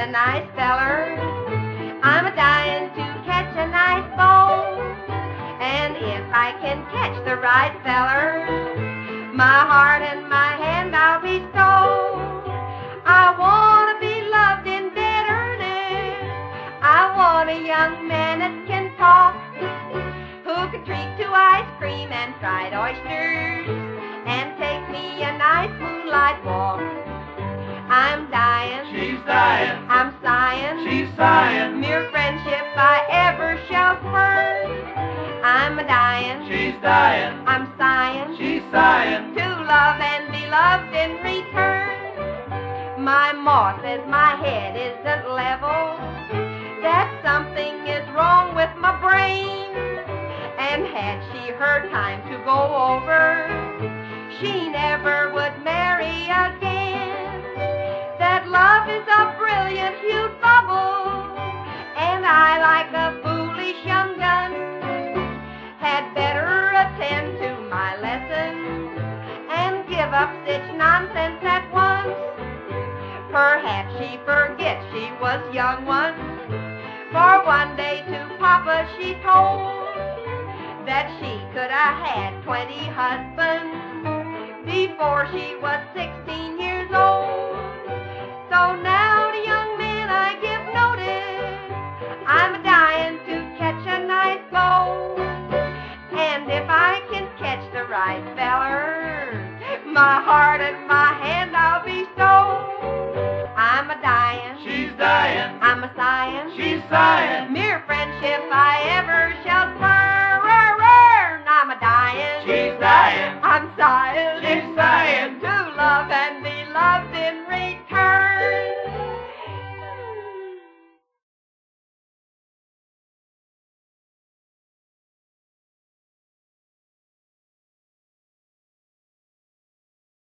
a nice feller. I'm a dying to catch a nice bone. And if I can catch the right feller, my heart and my hand I'll bestow. I want to be loved in earnest. I want a young man that can talk, who can treat to ice cream and fried oysters, and take me a nice moonlight walk. I'm sighing. She's sighing. Mere friendship I ever shall spurn. I'm a dying. She's dying. I'm sighing. She's sighing. To love and be loved in return. My ma says my head isn't level. That something is wrong with my brain. And had she her time to go over, she never would marry these young guns had better attend to my lessons and give up such nonsense at once. Perhaps she forgets she was young once, for one day to Papa she told that she could have had 20 husbands before she was 16 right feller, my heart and my hand I'll bestow. I'm a dying, She's dying. I'm a sighing, She's sighing. mere friendship I ever